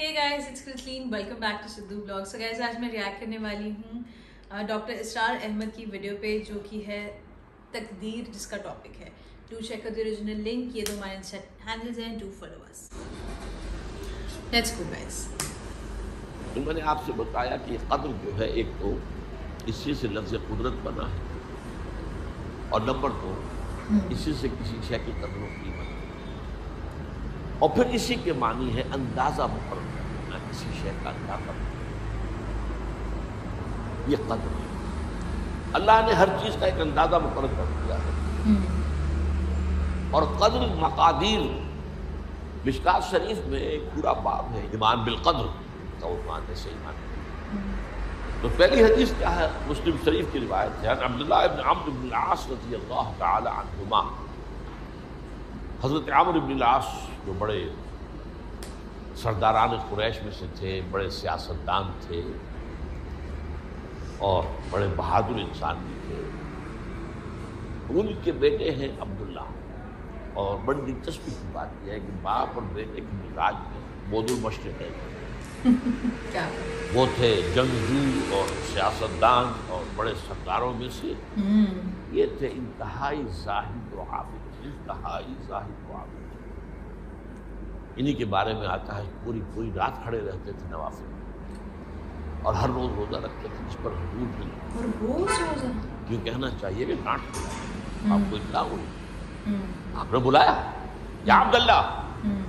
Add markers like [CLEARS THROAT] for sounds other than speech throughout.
Hey guys it's Chrisleen welcome back to Sidhu blog so guys आज मैं react करने वाली हूँ डॉक्टर इसरार अहमद की वीडियो पे जो कि है तकदीर जिसका टॉपिक है। To check the original link ये दो हमारे हैंडल्स हैं. To follow us let's go guys तो मैंने आपसे बताया कि कद्र जो है एक तो इसी से लफ्ज़ कुदरत बना है। और नंबर दो इसी से किसी शय की कदर और कीमत और फिर इसी के मानी है अंदाज़ा मुकर करना किसी शय का अंदाज़ा ये कद्र अल्लाह ने हर चीज़ का एक अंदाज़ा मुकर कर दिया है। और कद्र मकादीर मिशकात शरीफ में एक पूरा बाब है ईमान बिलकद्र का मान है सही मान। तो पहली हदीस क्या है? मुस्लिम शरीफ की रिवायत है। अब्दुल्ला इब्न अम्र इब्न आस रज़ी अल्लाह तआला अन्हुमा। हज़रत अम्र इब्न आस जो बड़े सरदारान कुरैश में से थे बड़े सियासतदान थे और बड़े बहादुर इंसान भी थे। उनके बेटे हैं अब्दुल्ला। और बड़ी दिलचस्पी की बात यह है कि बाप और बेटे के मिजाज में बोदुल मशरक है। [LAUGHS] क्या? वो थे जंगजू और सियासतदान और बड़े सरदारों में से। ये थे इंतहाई जाहिद और आबिद। इंतहाई जाहिद और आबिद। इन्हीं के बारे में आता है पूरी पूरी रात खड़े रहते थे नवाफिल। और हर रोज रोजा रखते थे जिस पर हजूर रोजा क्यों कहना चाहिए कि डांट बुलाया आपको इतना हुई। हम्म, आपने बुलाया? या अब्दुल्ला हम्म,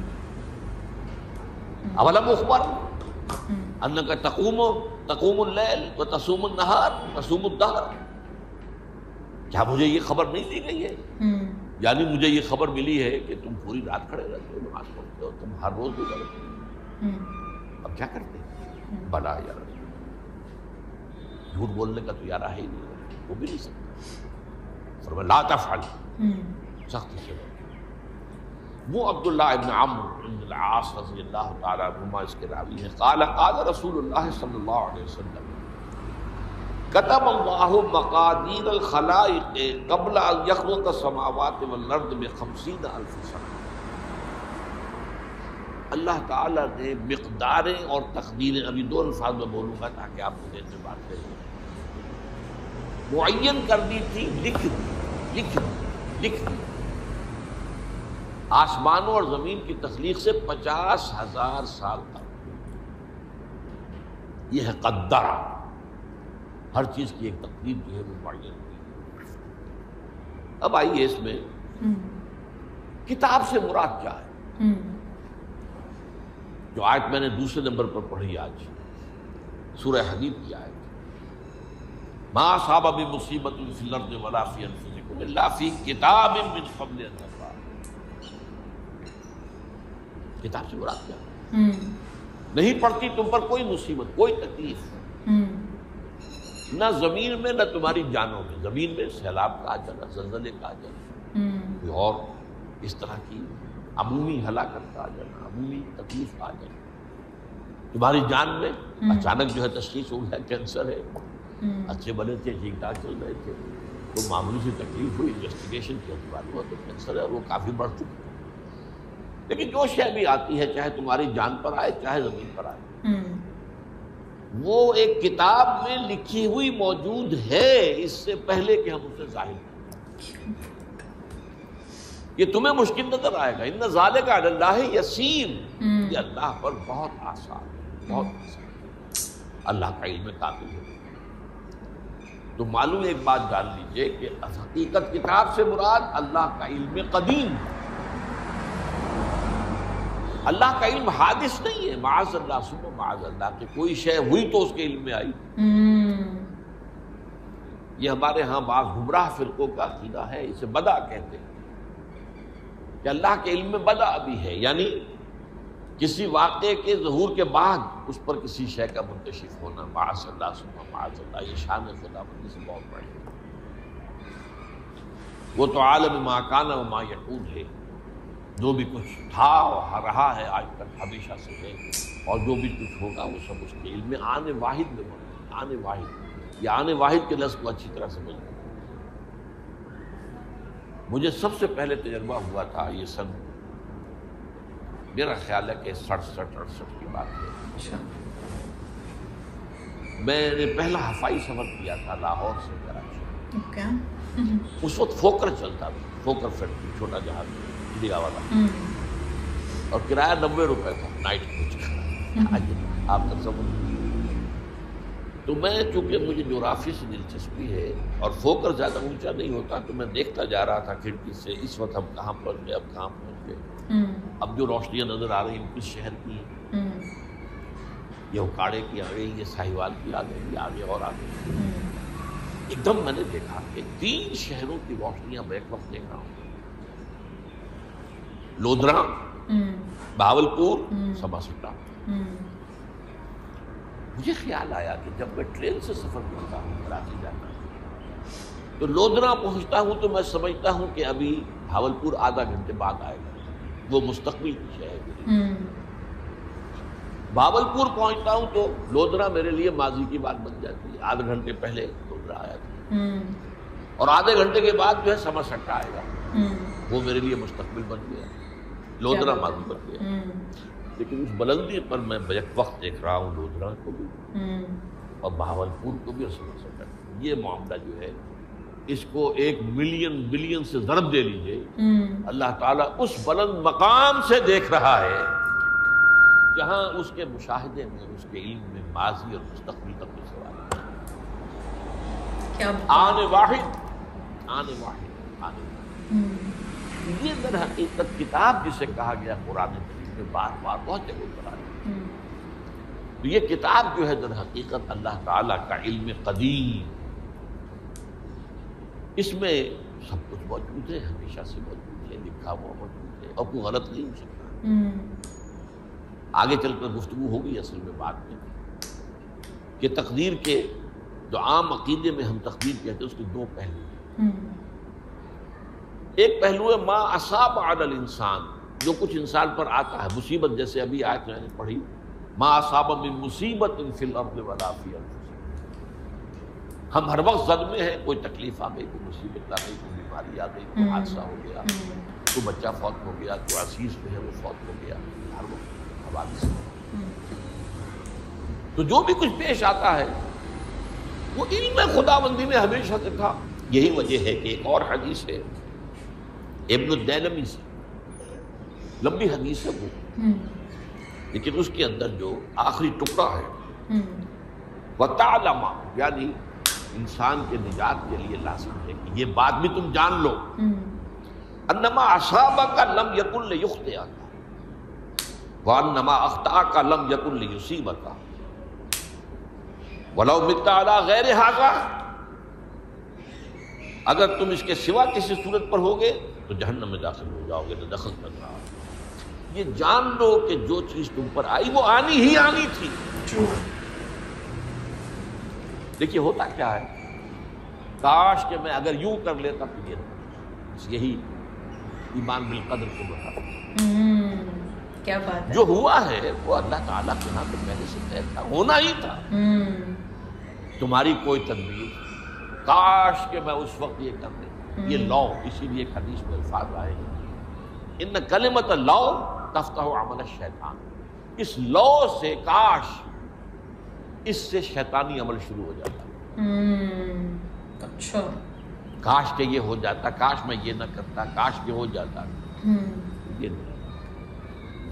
अवलम उखबर हम्म, अन्न का तकूम तकूम लैल व तसूम नहार तसूम क्या मुझे ये खबर नहीं दी गई है? हम्म, यानी मुझे ये खबर मिली है कि तुम पूरी रात खड़े रहते हो नमाज़ पढ़ते हो तुम हर रोज हो। हम्म, अब क्या करते बड़ा यार झूठ बोलने का तो यार है ही नहीं वो भी नहीं सकता। फरमाया ला तफअल। हम्म, सख्ती से वो अब्दुल्ला इब्न अम्र इब्न आस रज़ी अल्लाह तआला अन्हुमा इसके रावी हैं। क़ाल क़ाल रसूलुल्लाह सल्लल्लाहु अलैहि वसल्लम। कतब अल्लाह मकादीर अल खलाइक क़ब्ल यखलुक समावात वल अर्द में 50 अल्फ सना अल्लाह ताला और तकदीरें, अभी दो अल्फाज में बोलूँगा ताकि आप मुझे एतबार करें मुअय्यन कर दी थी, लिख दी लिख दी लिख दी। आसमानों और ज़मीन की तख्लीक से पचास हज़ार साल तक। यह है कद्दरा। हर चीज़ की एक तकदीर जो है वो मुअय्यन हुई अब आइए इसमें हम्म, किताब से मुराद क्या है? हम्म, जो आयत मैंने दूसरे नंबर पर पढ़ी आज सूरह हदीद की आयत। माँ साहब अभी मुसीबत किताब किताब से मुराद क्या? हम्म, नहीं पढ़ती तुम पर कोई मुसीबत कोई तकलीफ़। न ज़मीन में न तुम्हारी जानों में। ज़मीन में सैलाब का आ जाना जलजले का आ जाना हम्म, कोई और इस तरह की अमूमी हलाकत का आ जाना अमूमी तकलीफ़ का आ जाना तुम्हारी जान में अचानक जो है तशखीस हो गया कैंसर है। हम्म, अच्छे बने थे ठीक ठाक चल रहे थे। तो मामूली सी तकलीफ़ हुई इन्वेस्टिगेशन किया तो मालूम हुआ तो कैंसर है और वो काफ़ी बढ़ चुकी है। लेकिन जो शय भी आती है चाहे तुम्हारी जान पर आए चाहे ज़मीन पर आए हम्म, वो एक किताब में लिखी हुई मौजूद है इससे पहले कि हम उसे ज़ाहिर करें। ये तुम्हें मुश्किल नज़र आएगा। इन जाले का अल्लाह यसीर हम्म। ये अल्लाह पर बहुत आसान बहुत आसान। अल्लाह का इल्म काफ़ी है। तो मालूम एक बात जान लीजिए कि हकीकत किताब से मुराद अल्लाह का इल्म कदीम अल्लाह का इल्म हादिस नहीं है। माज अल्लाह सुनो माज अल्लाह कि कोई शय हुई तो उसके इल्म में आई। हम्म, ये हमारे यहाँ बाज गुमराह फिरकों का अकीदा है इसे बदा कहते हैं। कि अल्लाह के इल्म में बदा भी है यानी किसी वाक़े के जहूर के बाद उस पर किसी शय का मुंतशिफ होना माजल्ला सुबह माजल्ला ये शान खुदाबंदी से बहुत बड़ी वो तो आलम माकाना व मा यकून है। जो भी कुछ था और रहा है आज तक हमेशा से है और जो भी कुछ होगा वो सब उसके इल्म में आने वाहिद में है, आने वाहिद। ये आने वाहिद के लफ्ज़ को अच्छी तरह समझ लें मुझे सबसे पहले तजर्बा हुआ था ये सन। मेरा ख्याल है कि सड़सठ अड़सठ की बात है। अच्छा। मैंने पहला हवाई सफ़र किया था लाहौर से कराची। ओके। उस वक्त फोकर चलता था फोकर फैक्ट्री छोटा जहाज़। इंडिया वाला हम्म, और किराया नब्बे रुपए था नाइट कोच आइए आप तक समझ तो मैं चूँकि मुझे जोग्राफी से दिलचस्पी है और फोकर ज़्यादा ऊँचा नहीं होता तो मैं देखता जा रहा था खिड़की से इस वक्त हम कहाँ पहुँच गए अब कहाँ पहुँच गए। हम्म, अब जो रोशनियाँ नज़र आ रही हैं किस शहर की हम्म, ये उकाड़े की आ गई ये साहिवाल की आ गई आगे और आ गई हम्म, एकदम मैंने देखा कि तीन शहरों की रोशनियाँ मैं एक वक्त देख रहा हूँ। लोधरा हम्म, भावलपुर हम्म। समासट्टा हम्म, मुझे ख्याल आया कि जब मैं ट्रेन से सफ़र करता हूँ कराची जाना तो लोधरा पहुँचता हूँ तो मैं समझता हूँ कि अभी भावलपुर आधा घंटे बाद आएगा। वो मुस्तकबिल की शहर है मेरी। हम्म, भावलपुर पहुँचता हूँ तो लोधरा मेरे लिए माजी की बात बन जाती है। आधे घंटे पहले लोधरा आया था। हम्म, और आधे घंटे के बाद जो है समसट्टा आएगा। हम्म, वो मेरे लिए मुस्तकबिल बन गया। लोधरा मालूम बन गया। हम्म, लेकिन उस बुलंदी पर मैं एक वक्त देख रहा हूँ लोधरा को भी। हम्म, और बहावलपुर को भी और समसट्टा ये मामला जो है इसको एक मिलियन बिलियन से जरब दे लीजिए। हम्म, अल्लाह ताला उस बुलंद मकाम से देख रहा है जहाँ उसके मुशाहिदे में उसके इल्म में माजी और मुस्तकबिल तक के सवाल आने वाहिद आने वाहिद आने वाहिद। ये दर हकीकत किताब जिसे कहा गया कुरान करीम में बार बार बहुत जगह पर आई हम्म, तो ये किताब जो है दर हकीकत अल्लाह ताला का इल्म कदीम। इसमें सब कुछ मौजूद है हमेशा से मौजूद है लिखा हुआ मौजूद है और कोई गलत नहीं हो सकता। हम्म, आगे चलकर गुफ्तु होगी असल में बात में। कि तकदीर के जो आम अकीदे में हम तकदीर कहते हैं उसके दो पहलू हैं। हम्म, एक पहलू है माँ असाब आदल इंसान। जो कुछ इंसान पर आता है मुसीबत जैसे अभी आज मैंने पढ़ी माँ असाब में मुसीबत इन फिल। हम हर वक्त जद में हैं कोई तकलीफ़ आ गई कोई मुसीबत आ गई कोई बीमारी आ गई कोई हम्म। हादसा हो गया हम्म, कोई बच्चा फौत हो गया कोई असीस जो है वो फौत हो गया हर वक्त हवाले से। हम्म, तो जो भी कुछ पेश आता है वो इल्म खुदाबंदी में हमेशा से था। यही वजह है कि एक और हदीस है इब्न दैलमी से लंबी हदीस है वो। हम्म, लेकिन उसके अंदर जो आखिरी टुकड़ा है हम्म, वतालमा यानी इंसान के निजात के लिए लाजम है कि ये बात भी तुम जान लो। हम्म, अन्नमा असाबा का लम यकुल युख्त आता व अन्नमा अख्ता का लम यकुल युसीबता वलो मित्ता अला गैर हाजा। अगर तुम इसके सिवा किसी सूरत पर होगे तो जहन्नम में दाखिल हो जाओगे तो दखल कर रहा। ये जान लो कि जो चीज़ तुम पर आई वो आनी ही आनी थी। देखिए होता क्या है? काश कि मैं अगर यूँ कर लेता तो ये बस यही ईमान बिल कदर को बता हम्म, क्या बात है। जो हुआ है वो अल्लाह ताला के यहाँ तो पहले से तय था होना ही था। हम्म, तुम्हारी कोई तदबीर काश कि मैं उस वक्त ये कर दे। ये लौ इसीलिए एक हदीस में अल्फाज आए हैं। इन कलिमत लौ तफ्ता अमल शैतान। इस लौ से काश इससे शैतानी अमल शुरू हो जाता। हम्म, अच्छा। काश के ये हो जाता काश मैं ये ना करता काश के हो जाता। हम्म, ये नहीं।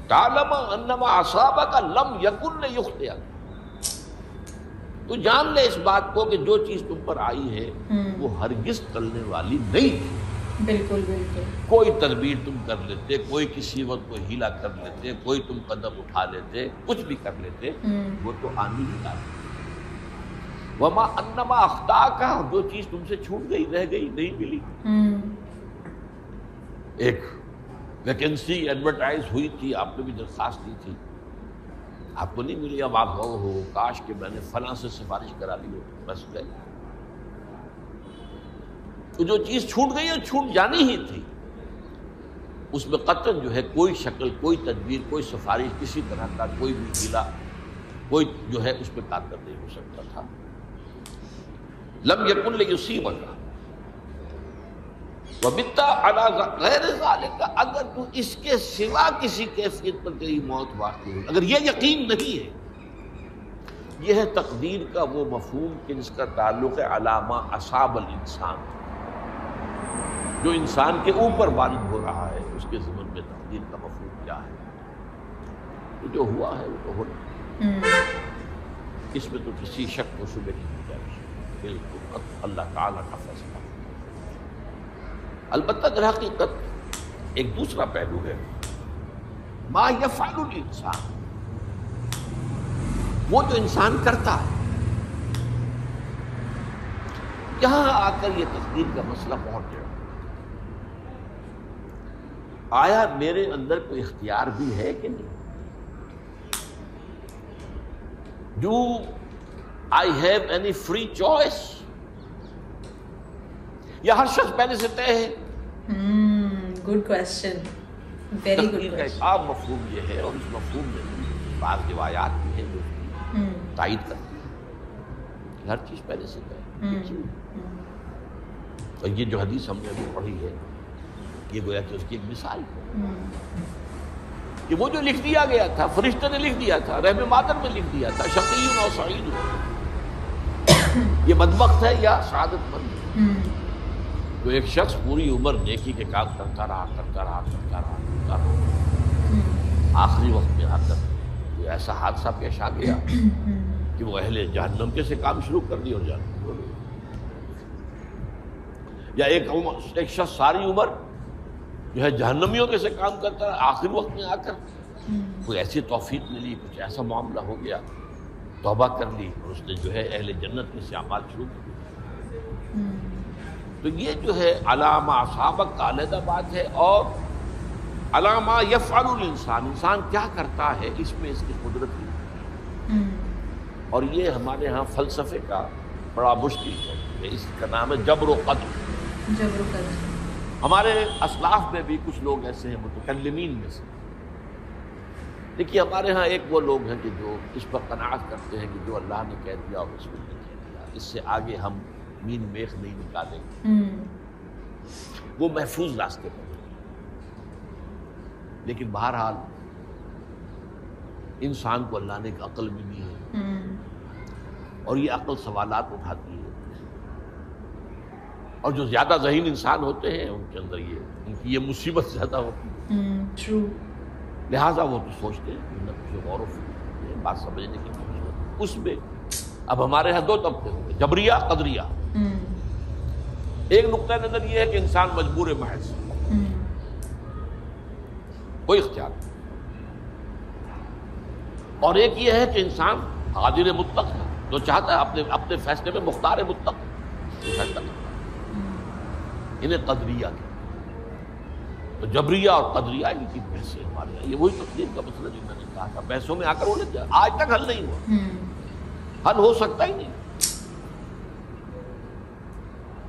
तालमा अन्नमा असाबा का लम यकुन युख्तिया। तो जान ले इस बात को कि जो चीज़ तुम पर आई है हम्म। वो हरगिज टलने वाली नहीं थी। बिल्कुल बिल्कुल। कोई तदबीर तुम कर लेते कोई किसी वक्त कोई हीला कर लेते कोई तुम कदम उठा लेते कुछ भी कर लेते हम्म, वो तो आनी ही आनी। वमा अन्नमा अख्ता का जो चीज़ तुमसे छूट गई रह गई नहीं मिली। हम्म, एक वैकेंसी एडवर्टाइज हुई थी आपने भी दरखास्त दी थी। आपको नहीं मिली, अब आप हो हो, काश कि मैंने फला से सिफारिश करा ली हो। बस गए। तो जो चीज़ छूट गई और छूट जानी ही थी। उसमें कतन जो है, कोई शक्ल, कोई तदबीर, कोई सिफारिश किसी तरह का, कोई भी ढीला, कोई जो है उस पर कारगर नहीं हो सकता था। लम यकुल युसीबत वबिता अला गैर का अगर तू इसके सिवा किसी कैफियत पर तेरी मौत वाकई हो। अगर यह यकीन नहीं है यह है तकदीर का वो मफहूम कि जिसका ताल्लुक है अलामा असाबल इंसान। जो इंसान के ऊपर वालिद हो रहा है उसके जमन में तकदीर का मफहूम क्या है? तो जो हुआ है वो तो होना हम्म। इसमें तो किसी शक व शुबे नहीं हो जाए बिल्कुल अल्लाह ताला का फैसला। अलबत् हकीकत, एक दूसरा पहलू है। मा यफालुल इंसान। वो जो इंसान करता है। यहाँ आकर ये तस्दीर का मसला पहुँच गया। आया मेरे अंदर कोई इख्तियार भी है कि नहीं? Do I have any free choice या हर शख्स पहले से तय है। गुड क्वेश्चन वेरी गुड का मफहूम ये है और इस मफहूम में बाज रिवायात भी है। जो hmm. तायद करती है हर चीज़ पहले से तय hmm. hmm. और ये जो हदीस हमने अभी पढ़ी है ये गोया कि उसकी एक मिसाल है। कि वो जो लिख दिया गया था फरिश्ते ने लिख दिया था रहम मादर में लिख दिया था शकीन और सईद [COUGHS] ये बदबख्त है या शहादतमंद तो एक शख्स पूरी उम्र नेकी के काम करता रहा करता रहा करता रहा करता रहा। आखिरी वक्त में आकर तो ऐसा हादसा पेश आ गया [CLEARS THROAT] कि वो अहले जहन्नम के से काम शुरू कर दिया और जहन्नम या एक एक शख्स सारी उम्र जो है जहन्नमियों के से काम करता रहा आखिरी वक्त में आकर कोई ऐसी तोफीक मिली कुछ ऐसा मामला हो गया तोबा कर ली और उसने जो है अहले जन्नत के से अमाल शुरू कर दिया। तो ये जो है अलामा सबक का अलहदा बात है और अलामा यफ़ानुल इंसान इंसान क्या करता है इसमें इसकी कुदरत है हम्म। और ये हमारे यहाँ फ़लसफ़े का बड़ा मुश्किल है इसका नाम है जबर कद्र। हमारे असलाफ में भी कुछ लोग ऐसे हैं मुतकलमीन में से। देखिए हमारे यहाँ एक वो लोग हैं कि जो इस पर कनात करते हैं कि जो अल्लाह ने कह दिया और नहीं कह दिया। इससे आगे हम मीन मेख नहीं निकालेंगे। हम्म। वो महफूज रास्ते पर लेकिन बहरहाल इंसान को अल्लाह ने एक अकल भी दी है। हम्म। और ये अकल सवालात उठाती है। और जो ज़्यादा जहीन इंसान होते हैं उनके अंदर ये उनकी ये मुसीबत ज़्यादा होती है। हम्म, लिहाजा वो तो सोचते हैं न कुछ गौर बात समझने की उसमें अब हमारे यहाँ दो तबके होंगे जबरिया कदरिया। एक नुकता नज़र यह है कि इंसान मजबूर महज। हम्म। कोई इख्तियार और एक यह है कि इंसान हाजिर मुतक है जो चाहता है अपने अपने फैसले में मुख्तार मुतक फैसला हम्म। इन्हें कदरिया के तो जबरिया और कदरिया इनकी बहसें हमारे यहाँ। ये वही तकदीर का मसला जो मैंने कहा था। बहसों में आकर वो लग जाए आज तक हल नहीं हुआ। हल हो सकता ही नहीं।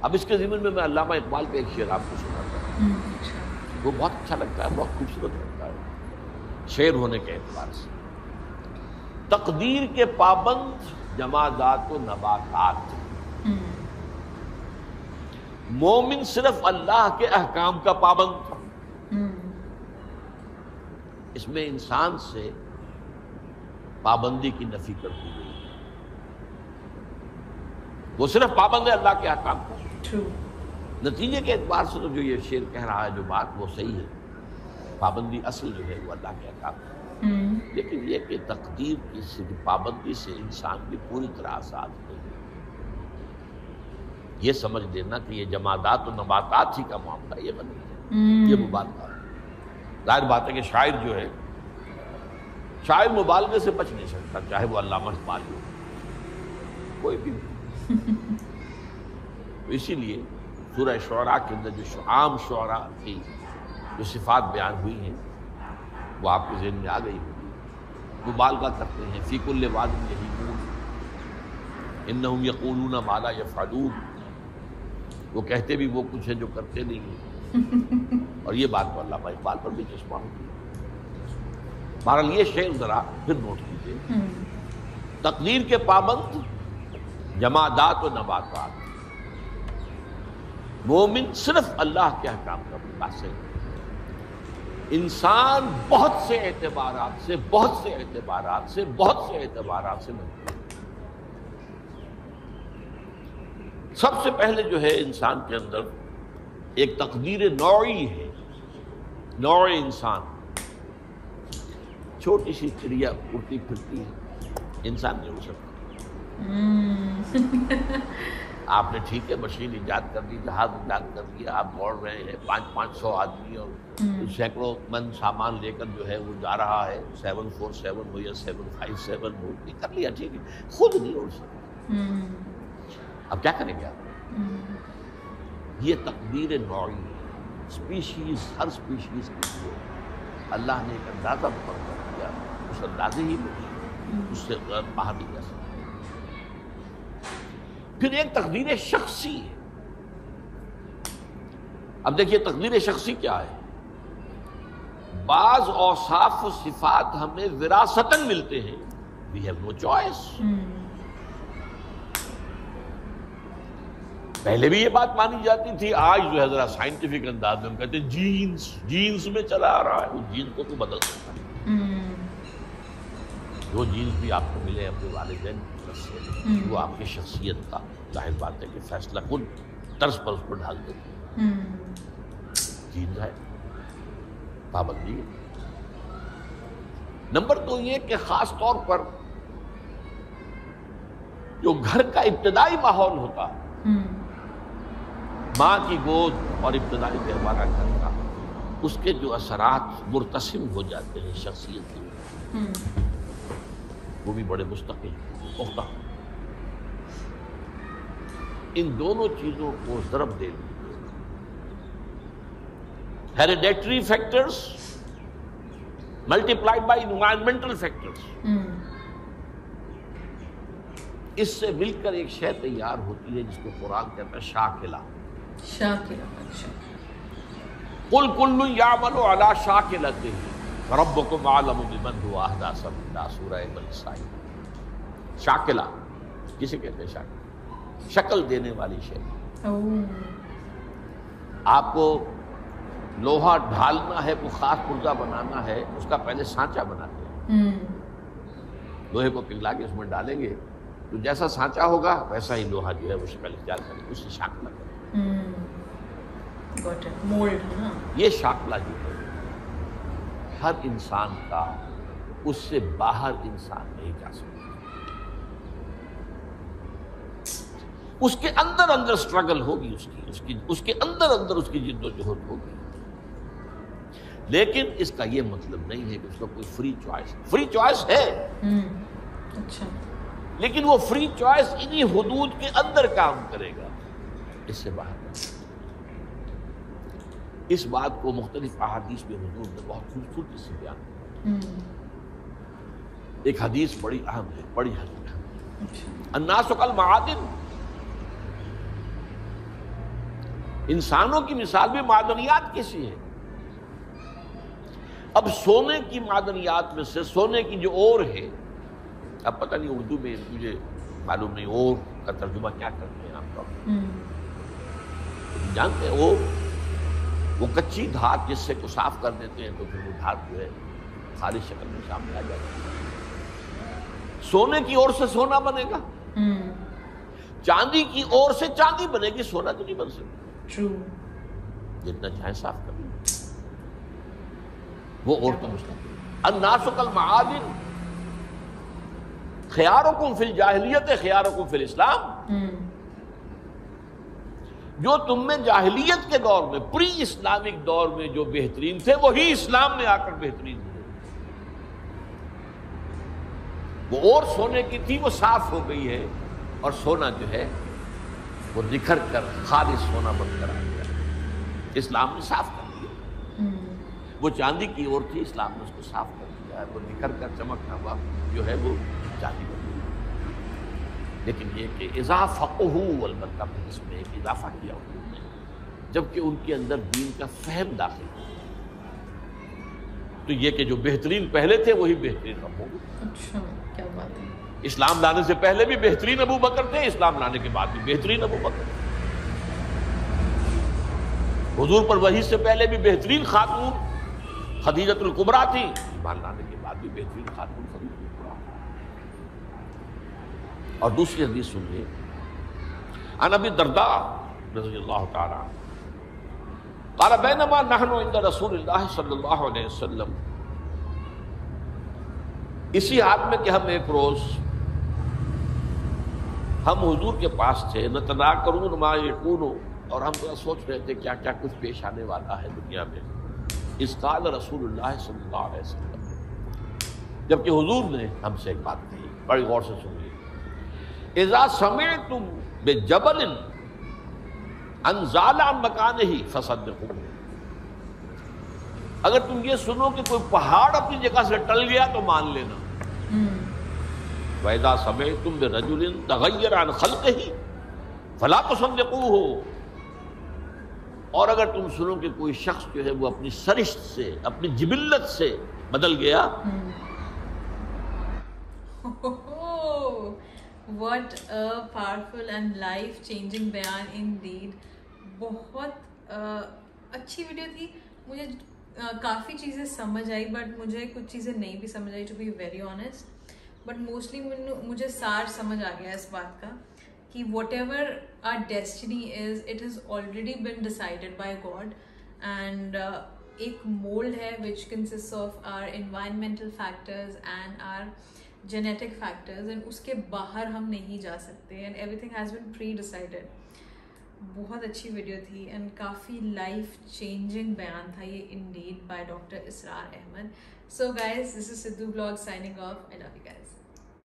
अब इसके ज़िमन में मैं अल्लामा इकबाल पे एक शेर आपको सुनाता हूँ। हम्म, अच्छा। वो बहुत अच्छा लगता है बहुत खूबसूरत लगता है। शेर होने के एतबार से। तकदीर के पाबंद जमादात नबातात। हम्म। मोमिन सिर्फ़ अल्लाह के अहकाम का पाबंद था। हम्म। इसमें इंसान से पाबंदी की नफी कर दी गई। वो सिर्फ़ पाबंद है अल्लाह के अहकाम का। नतीजे के एतबार से तो जो ये शेर कह रहा है जो बात वो सही है। पाबंदी असल जो है वो अल्लाह के अकाब हम्म। लेकिन ये कि तकदीर की पाबंदी से इंसान की पूरी तरह आज़ाद नहीं ये समझ लेना कि ये जमादात और नबातात ही का मामला ये बन है हम्म। ये मुबालगा ज़ाहिर बात है कि शायर जो है शायर मुबालगे से बच नहीं सकता चाहे वो अल्लाह इकबाल हो। कोई भी [LAUGHS] इसीलिए सूरह शरा के अंदर जो आम शरा की जो सिफात बयान हुई हैं वो आपके जहन में आ गई होगी। मुबालगा करते हैं। फ़ीकुल्ल वाद यही इन यकून माला या फालून वो कहते भी वो कुछ है जो करते नहीं हैं। [LAUGHS] और ये बात तो अल्लाह इकबाल पर भी चश्मा होती है बहरहाल ये शेर ज़रा फिर नोट कीजिए। हम्म। तकदीर के पाबंद जमादात व नबातात मोमिन सिर्फ़ अल्लाह के हकाम का मुतासर इंसान बहुत से एतबार से, बहुत से एतबार से, बहुत से एतबार से बनता सबसे पहले जो है इंसान के अंदर एक तकदीर नौई है। नौ इंसान। छोटी सी चिड़िया उड़ती फिरती है। इंसान नहीं उड़ सकता। हम्म। [LAUGHS] आपने ठीक है मशीन ईजाद कर दी जहाज़ ईजाद कर दिया आप दौड़ रहे हैं पाँच पाँच सौ आदमी और हम्म। सैकड़ों मन सामान लेकर जो है वो जा रहा है सेवन फोर सेवन हो या सेवन फाइव सेवन हो कर लिया ठीक है खुद नहीं उड़ सकता हम्म। अब क्या करेंगे आप हम्म। ये तकदीर नौई स्पीशीज हर स्पीशीज के लिए अल्लाह ने एक अंदाज़ा मुकर किया उस अंदाजे ही में उससे बाहर नहीं जा सकता फिर एक तकदीर शख्सी है। अब देखिए तकदीर शख्सी क्या है? बाज औसाफ सिफात हमें विरासतन मिलते हैं। वी हैव नो चॉइस पहले भी ये बात मानी जाती थी आज जो है जरा साइंटिफिक अंदाज में हम कहते हैं जीन्स जीन्स में चला आ रहा है। उस जीन्स को तो बदल सकता है। हम्म। जो जीन्स भी आपको मिले अपने वालदेन से हम्म। वो आपकी शख्सियत का ज़ाहिर बात है कि फैसला खुद तर्ज पर उस पर डाल देते जीत है पाबंदी नंबर दो ये कि खास तौर पर जो घर का इब्तदाई माहौल होता है माँ की गोद और इब्तदाई हमारा घर का उसके जो असरात मुरतसिम हो जाते हैं शख्सियत के। वो भी बड़े मुस्तकिल पुख्ता इन दोनों चीज़ों को जरब दे दीजिए hereditary factors multiplied by environmental factors इससे मिलकर एक शय तैयार होती है जिसको कुरान कहता है शाकिला शाकिला अच्छा। कुल कुल्लु यामलो अला शाकिलते रब को मालम बिमन हुआ सूरह शाकिला किसे कहते हैं शाकिला? शक्ल देने वाली शय आपको लोहा ढालना है वो खास पुर्जा बनाना है उसका पहले सांचा बनाते हैं। हम्म। लोहे को पिघला के उसमें डालेंगे तो जैसा सांचा होगा वैसा ही लोहा जो है वो शक्ल तैयार करेंगे उससे शाकला करेंगे ये शाकला जो है। हर इंसान का उससे बाहर इंसान नहीं जा सकता। उसके अंदर अंदर स्ट्रगल होगी उसकी उसकी उसके अंदर अंदर उसकी जिद्दोजहद होगी। लेकिन इसका यह मतलब नहीं है कि उसका कोई फ्री चॉइस फ्री चॉइस है। हम्म, अच्छा। लेकिन वो फ्री चॉइस इन्हीं हदूद के अंदर काम करेगा। इससे बाहर इस बात को मुख्तलिफ़ अहादीस में हजूर ने बहुत खूबसूरती से बयान हम्म। एक हदीस बड़ी अहम है बड़ी हदीस अच्छा। अन्नासकल महादिन इंसानों की मिसाल में मादनियात कैसी है। अब सोने की मादनियात में से सोने की जो और है अब पता नहीं उर्दू में मुझे मालूम नहीं और का तर्जुमा क्या करते हैं आप लोग? हम्म। जानते हैं वो वो कच्ची धात जिससे को साफ़ कर देते हैं तो फिर वो धात जो है खाली शक्ल में सामने आ जाती है। सोने की ओर से सोना बनेगा। हम्म। चांदी की ओर से चांदी बनेगी सोना तो नहीं बन सकती। ट्रू जितना चाहे साफ़ कर। वो और तो मुस्तक अन्नासुकल महादिन ख्यारों फिल जाहिलियत ख्यारों फिल इस्लाम। हम्म। जो तुम में जाहिलियत के दौर में प्री इस्लामिक दौर में जो बेहतरीन थे वही इस्लाम में आकर बेहतरीन थे। वो और सोने की थी वो साफ़ हो गई है और सोना जो है वो निखर कर खालिश होना बंद करा दिया। इस्लाम ने साफ़ कर दिया। हम्म। वो चांदी की ओर थी इस्लाम ने उसको साफ़ कर दिया। वो निखर कर चमकना हुआ जो है वो चांदी बन गई लेकिन ये कि इजाफा अलबत्ता इसमें एक इजाफा किया उन्होंने जबकि उनके अंदर दीन का फहम दाखिल हो तो ये कि जो बेहतरीन पहले थे वही बेहतरीन अब होंगे। अच्छा। इस्लाम लाने से पहले भी बेहतरीन अबू बकर थे, इस्लाम लाने के बाद भी बेहतरीन अबू बकर। हुजूर पर वही से पहले भी बेहतरीन खातून खदीजतुल कुबरा थी, ईमान लाने के बाद भी बेहतरीन खातून और दूसरी हदीस सुनिए अनबी दरदा रज़ी अल्लाह ताला काला बैनमा नहनो इंदा रसूल सल्लल्लाहु अलैहि वसल्लम। इसी हाथ में कि हम एक रोज हम हुजूर के पास थे, न तना करूँ मा यकून और हम तो सोच रहे थे क्या क्या कुछ पेश आने वाला है दुनिया में। इस काल रसूल वसल्लम जबकि हुजूर ने हमसे एक बात कही, बड़ी गौर से सुनिए। इजा समय तुम बेजबल अनजाला मकान ही फसद अगर तुम ये सुनो कि कोई पहाड़ अपनी जगह से टल गया तो मान लेना। हम्म। वैदा समय तुम रजुलिन तगैर खल ही फला संदकू हो और अगर तुम सुनो कि कोई शख्स जो है वो अपनी सरिश्त से अपनी जिबिल्लत से बदल गया [LAUGHS] what a powerful and life changing बयान इन डीड बहुत uh, अच्छी वीडियो थी। मुझे uh, काफ़ी चीज़ें समझ आई बट मुझे कुछ चीज़ें नहीं भी समझ आई to be very honest but mostly मुझे सार समझ आ गया इस बात का कि whatever our destiny is it is already been decided by God and एक मोल्ड है which consist of our environmental factors and our genetic factors and उसके बाहर हम नहीं जा सकते and everything has been pre decided बहुत अच्छी वीडियो थी एंड काफ़ी लाइफ चेंजिंग बयान था ये indeed by doctor Israr Ahmad so guys this is Sidhu blog signing off I love you guys